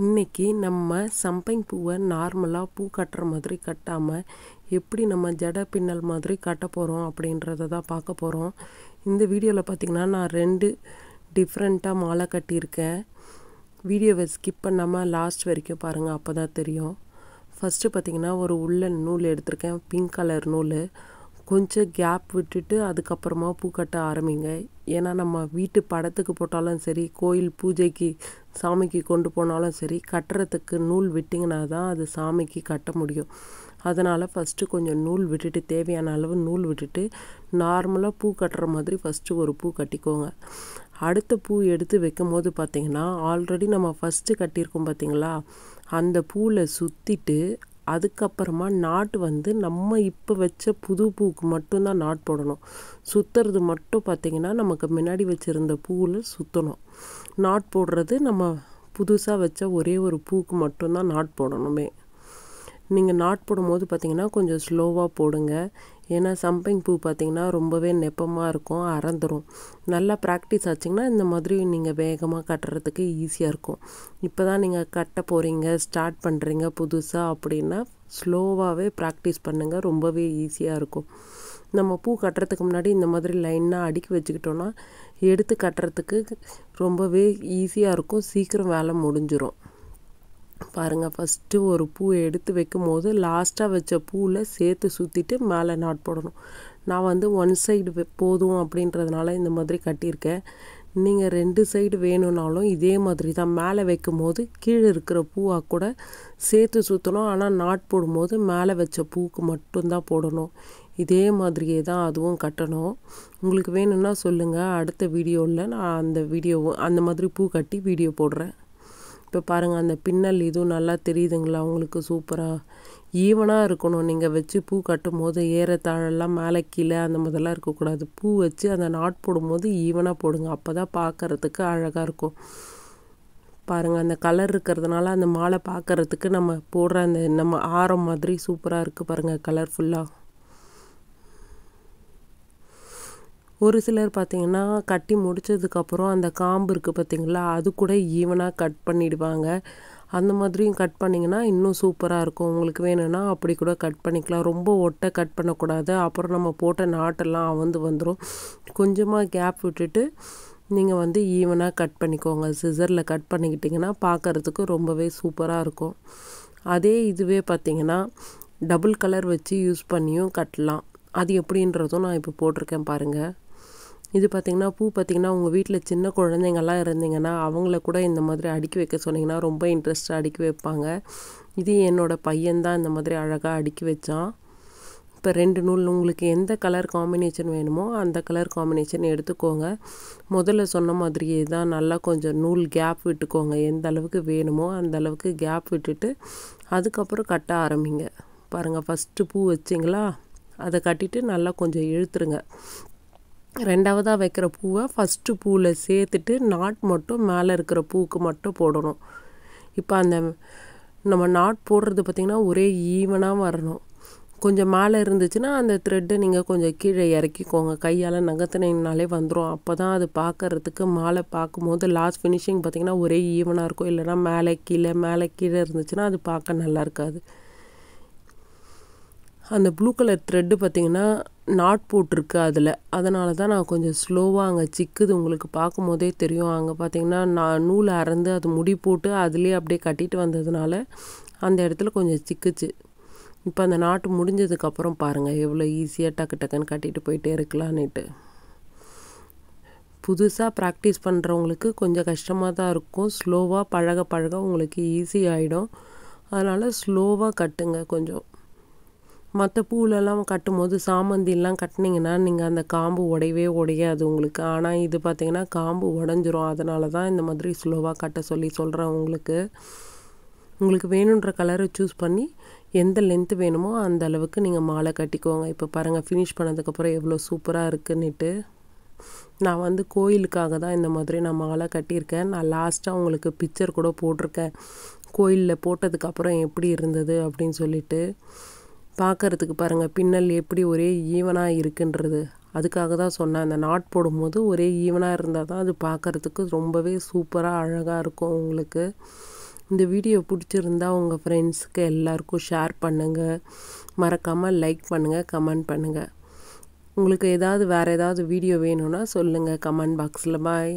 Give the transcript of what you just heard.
இன்னைக்கு நம்ம சம்பங் பூவை நார்மலாக பூ கட்டுற மாதிரி கட்டாமல் எப்படி நம்ம ஜடை பின்னல் மாதிரி கட்ட போகிறோம் அப்படின்றத தான் பார்க்க போகிறோம் இந்த வீடியோவில் பார்த்திங்கன்னா நான் ரெண்டு டிஃப்ரெண்ட்டாக மாலை கட்டியிருக்கேன். வீடியோவை ஸ்கிப் பண்ணாமல் லாஸ்ட் வரைக்கும் பாருங்கள் அப்போ தான் தெரியும். ஃபஸ்ட்டு பார்த்திங்கன்னா ஒரு உள்ளன் நூல் எடுத்திருக்கேன் பிங்க் கலர் நூல். கொஞ்சம் கேப் விட்டுட்டு அதுக்கப்புறமா பூ கட்ட ஆரம்பிங்க. ஏன்னா நம்ம வீட்டு படத்துக்கு போட்டாலும் சரி கோயில் பூஜைக்கு சாமிக்கு கொண்டு போனாலும் சரி கட்டுறதுக்கு நூல் விட்டிங்கன்னா தான் அது சாமிக்கு கட்ட முடியும். அதனால் ஃபஸ்ட்டு கொஞ்சம் நூல் விட்டுட்டு தேவையான அளவு நூல் விட்டுட்டு நார்மலாக பூ கட்டுற மாதிரி ஃபஸ்ட்டு ஒரு பூ கட்டிக்கோங்க. அடுத்த பூ எடுத்து வைக்கும் போது பார்த்திங்கன்னா ஆல்ரெடி நம்ம ஃபஸ்ட்டு கட்டியிருக்கோம் பார்த்திங்களா அந்த பூவில் சுற்றிட்டு அதுக்கப்புறமா நாட்டு வந்து நம்ம இப்போ வச்ச புது பூவுக்கு மட்டும்தான் நாட் போடணும். சுற்றுறது மட்டும் பார்த்திங்கன்னா நமக்கு முன்னாடி வச்சுருந்த பூவில் சுற்றணும் நாட் போடுறது நம்ம புதுசாக வச்ச ஒரே ஒரு பூக்கு மட்டும்தான் நாட் போடணுமே. நீங்கள் நாட் போடும்போது பார்த்திங்கன்னா கொஞ்சம் ஸ்லோவாக போடுங்க. ஏன்னா சம்பிங் பூ பார்த்திங்கன்னா ரொம்பவே நெப்பமாக இருக்கும் அறந்துடும் நல்லா ப்ராக்டிஸ் ஆச்சிங்கன்னா இந்த மாதிரி நீங்கள் வேகமாக கட்டுறதுக்கு ஈஸியாக இருக்கும். இப்போ தான் நீங்கள் கட்ட போகிறீங்க ஸ்டார்ட் பண்ணுறீங்க புதுசாக அப்படின்னா ஸ்லோவாகவே ப்ராக்டிஸ் பண்ணுங்கள் ரொம்பவே ஈஸியாக இருக்கும். நம்ம பூ கட்டுறதுக்கு முன்னாடி இந்த மாதிரி லைனாக அடுக்கி வச்சுக்கிட்டோன்னா எடுத்து கட்டுறதுக்கு ரொம்பவே ஈஸியாக இருக்கும் சீக்கிரம் வேலை முடிஞ்சிடும் பாருங்கள் ஃபஸ்ட்டு ஒரு பூவை எடுத்து வைக்கும் போது லாஸ்ட்டாக வச்ச பூவில் சேர்த்து சுற்றிட்டு மேலே நாட் போடணும். நான் வந்து ஒன் சைடு போதும் அப்படின்றதுனால இந்த மாதிரி கட்டியிருக்கேன். நீங்கள் ரெண்டு சைடு வேணும்னாலும் இதே மாதிரி தான் மேலே வைக்கும் போது கீழே இருக்கிற பூவாக கூட சேர்த்து சுற்றணும் ஆனால் நாட் போடும்போது மேலே வச்ச பூவுக்கு மட்டும்தான் போடணும். இதே மாதிரியே தான் அதுவும் கட்டணும். உங்களுக்கு வேணும்னா சொல்லுங்கள் அடுத்த வீடியோவில் நான் அந்த வீடியோ அந்த மாதிரி பூ கட்டி வீடியோ போடுறேன். இப்போ பாருங்கள் அந்த பின்னல் இதுவும் நல்லா தெரியுதுங்களா? உங்களுக்கு சூப்பராக ஈவனாக இருக்கணும். நீங்கள் வச்சு பூ கட்டும் போது ஏறத்தாழெல்லாம் மேலே கீழே அந்த மாதிரிலாம் இருக்கக்கூடாது. பூ வச்சு அந்த நாட் போடும்போது ஈவனாக போடுங்க. அப்போ தான் பார்க்குறதுக்கு அழகாக இருக்கும். பாருங்கள் அந்த கலர் இருக்கிறதுனால அந்த மாலை பார்க்குறதுக்கு நம்ம போடுற அந்த நம்ம ஆரம் மாதிரி சூப்பராக இருக்குது பாருங்கள் கலர்ஃபுல்லாக ஒரு சிலர் பார்த்திங்கன்னா கட்டி முடித்ததுக்கப்புறம் அந்த காம்பு இருக்குது பார்த்திங்களா அது கூட ஈவனாக கட் பண்ணிவிடுவாங்க அந்த மாதிரியும் கட் பண்ணிங்கன்னா இன்னும் சூப்பராக இருக்கும். உங்களுக்கு வேணும்னா அப்படி கூட கட் பண்ணிக்கலாம். ரொம்ப ஒட்டை கட் பண்ணக்கூடாது. அப்புறம் நம்ம போட்ட நாட்டெல்லாம் அவந்து வந்துடும் கொஞ்சமாக கேப் விட்டுட்டு நீங்கள் வந்து ஈவனாக கட் பண்ணிக்கோங்க. சிசரில் கட் பண்ணிக்கிட்டிங்கன்னா பார்க்குறதுக்கு ரொம்பவே சூப்பராக இருக்கும். அதே இதுவே பார்த்திங்கன்னா டபுள் கலர் வச்சு யூஸ் பண்ணியும் கட்டலாம். அது எப்படின்றதும் நான் இப்போ போட்டிருக்கேன் பாருங்கள் இது பார்த்திங்கன்னா பூ பார்த்திங்கன்னா உங்கள் வீட்டில் சின்ன குழந்தைங்கள்லாம் இருந்தீங்கன்னா அவங்கள கூட இந்த மாதிரி அடுக்கி வைக்க சொன்னிங்கன்னா ரொம்ப இன்ட்ரெஸ்ட்டாக அடுக்கி வைப்பாங்க. இது என்னோடய பையன்தான் இந்த மாதிரி அழகாக அடுக்கி வச்சான். இப்போ ரெண்டு நூல் உங்களுக்கு எந்த கலர் காம்பினேஷன் வேணுமோ அந்த கலர் காம்பினேஷன் எடுத்துக்கோங்க. முதல்ல சொன்ன மாதிரியே தான் நல்லா கொஞ்சம் நூல் கேப் விட்டுக்கோங்க. எந்த அளவுக்கு வேணுமோ அந்த அளவுக்கு கேப் விட்டுட்டு அதுக்கப்புறம் கட்ட ஆரம்பிங்க. பாருங்கள் ஃபஸ்ட்டு பூ வச்சிங்களா? அதை கட்டிட்டு நல்லா கொஞ்சம் இழுத்துருங்க. ரெண்டாவதாக வைக்கிற பூவை ஃபஸ்ட்டு பூவில் சேர்த்துட்டு நாட் மட்டும் மேலே இருக்கிற பூவுக்கு மட்டும் போடணும். இப்போ அந்த நம்ம நாட் போடுறது பார்த்திங்கன்னா ஒரே ஈவனாக வரணும். கொஞ்சம் மேலே இருந்துச்சுன்னா அந்த த்ரெட்டை நீங்கள் கொஞ்சம் கீழே இறக்கிக்கோங்க. கையால் நகர்த்தினீங்கனாலே வந்துடும் அப்போ தான் அது பார்க்குறதுக்கு மாலை பார்க்கும்போது லாஸ்ட் ஃபினிஷிங் பார்த்திங்கன்னா ஒரே ஈவனாக இருக்கும். இல்லைனா மேலே கீழே மேலே கீழே இருந்துச்சுன்னா அது பார்க்க நல்லா இருக்காது. அந்த ப்ளூ கலர் த்ரெட்டு பார்த்திங்கன்னா நாட் போட்டிருக்கு அதில். அதனால தான் நான் கொஞ்சம் ஸ்லோவாக அங்கே சிக்குது. உங்களுக்கு பார்க்கும் போதே தெரியும். அங்கே பார்த்தீங்கன்னா நான் நூலை அறந்து அது முடி போட்டு அதுலேயே அப்படியே கட்டிட்டு வந்ததுனால அந்த இடத்துல கொஞ்சம் சிக்குச்சு. இப்போ அந்த நாட்டு முடிஞ்சதுக்கப்புறம் பாருங்கள் எவ்வளோ ஈஸியாக டக்கு டக்குன்னு கட்டிட்டு போயிட்டே இருக்கலான்னுட்டு புதுசாக ப்ராக்டிஸ் பண்ணுறவங்களுக்கு கொஞ்சம் கஷ்டமாக தான் இருக்கும். ஸ்லோவாக பழக பழக உங்களுக்கு ஈஸி ஆகிடும் அதனால் ஸ்லோவாக கட்டுங்க கொஞ்சம். மற்ற பூலெல்லாம் கட்டும் போது சாமந்திலாம் கட்டினீங்கன்னா நீங்கள் அந்த காம்பு உடையவே உடையாது உங்களுக்கு. ஆனால் இது பார்த்திங்கன்னா காம்பு உடஞ்சிரும். அதனால தான் இந்த மாதிரி ஸ்லோவாக கட்ட சொல்லி சொல்கிறேன் உங்களுக்கு. உங்களுக்கு வேணுன்ற கலரை சூஸ் பண்ணி எந்த லென்த்து வேணுமோ அந்த அளவுக்கு நீங்கள் மாலை கட்டிக்கோங்க. இப்போ பாருங்கள் ஃபினிஷ் பண்ணதுக்கப்புறம் எவ்வளோ சூப்பராக இருக்குன்னுட்டு. நான் வந்து கோயிலுக்காக தான் இந்த மாதிரி நான் மாலை கட்டியிருக்கேன். நான் லாஸ்ட்டாக உங்களுக்கு பிக்சர் கூட போட்டிருக்கேன். கோயிலில் போட்டதுக்கப்புறம் எப்படி இருந்தது அப்படின்னு சொல்லிட்டு. பார்க்கறதுக்கு பாருங்கள் பின்னல் எப்படி ஒரே ஈவனாக இருக்குன்றது. அதுக்காக தான் சொன்னேன் அந்த நாட் போடும்போது ஒரே ஈவனாக இருந்தால் தான் அது பார்க்குறதுக்கு ரொம்பவே சூப்பராக அழகாக இருக்கும் உங்களுக்கு. இந்த வீடியோ பிடிச்சிருந்தா உங்கள் ஃப்ரெண்ட்ஸுக்கு எல்லாருக்கும் ஷேர் பண்ணுங்கள் மறக்காமல் லைக் பண்ணுங்கள் கமெண்ட் பண்ணுங்கள் உங்களுக்கு ஏதாவது வேறு ஏதாவது வீடியோ வேணும்னா சொல்லுங்கள் கமெண்ட் பாக்ஸில் பாய்